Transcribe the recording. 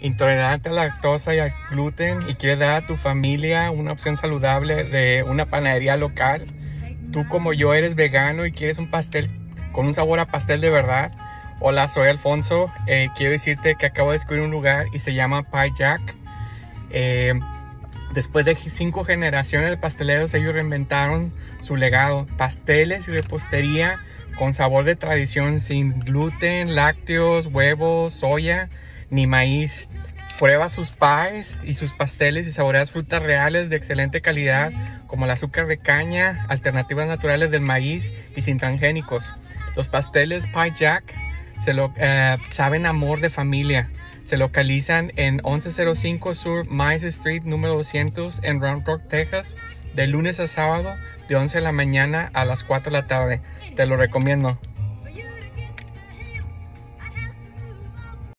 intolerante a la lactosa y al gluten y quieres dar a tu familia una opción saludable de una panadería local, tú como yo eres vegano y quieres un pastel con un sabor a pastel de verdad, hola, soy Alfonso. Eh, quiero decirte que acabo de descubrir un lugar y se llama Pie Jack. Eh, después de cinco generaciones de pasteleros, ellos reinventaron su legado. Pasteles y repostería con sabor de tradición, sin gluten, lácteos, huevos, soya ni maíz. Prueba sus pies y sus pasteles y saboreas frutas reales de excelente calidad como el azúcar de caña, alternativas naturales del maíz y sin transgénicos. Los pasteles Pie Jack se lo, eh, saben amor de familia. Se localizan en 1105 Sur Mice Street número 200 en Round Rock, Texas, de lunes a sábado de 11 de la mañana a las 4 de la tarde. Te lo recomiendo.